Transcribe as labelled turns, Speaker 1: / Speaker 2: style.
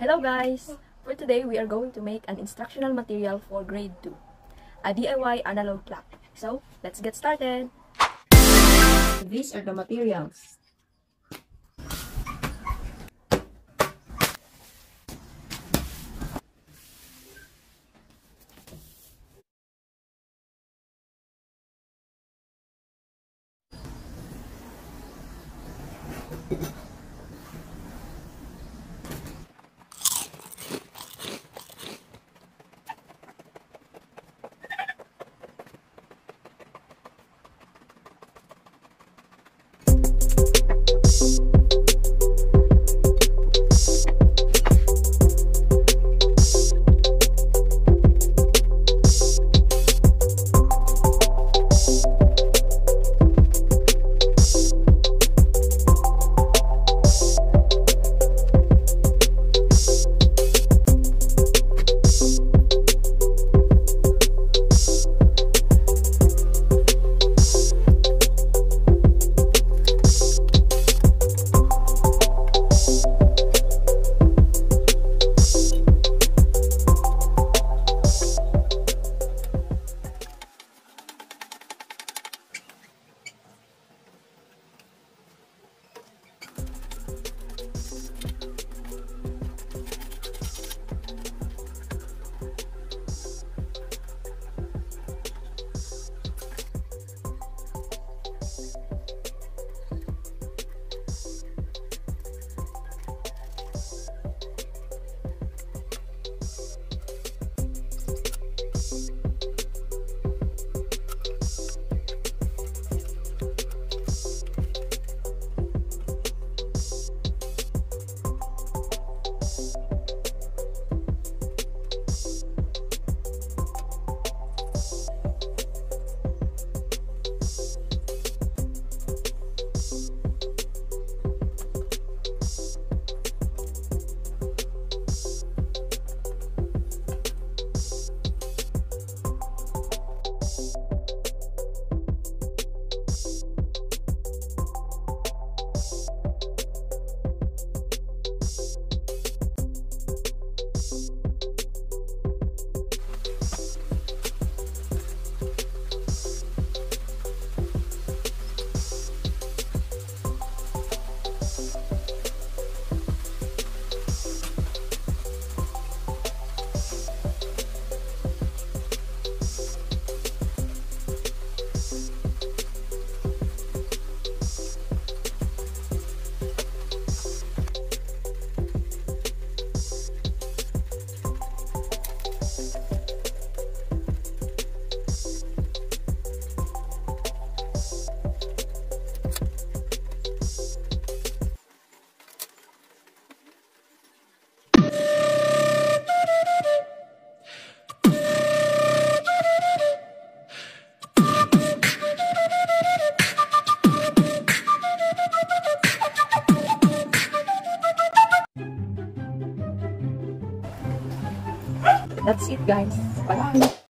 Speaker 1: Hello guys! For today, we are going to make an instructional material for grade 2, a DIY analog clock. So, let's get started! These are the materials. That's it guys. Bye!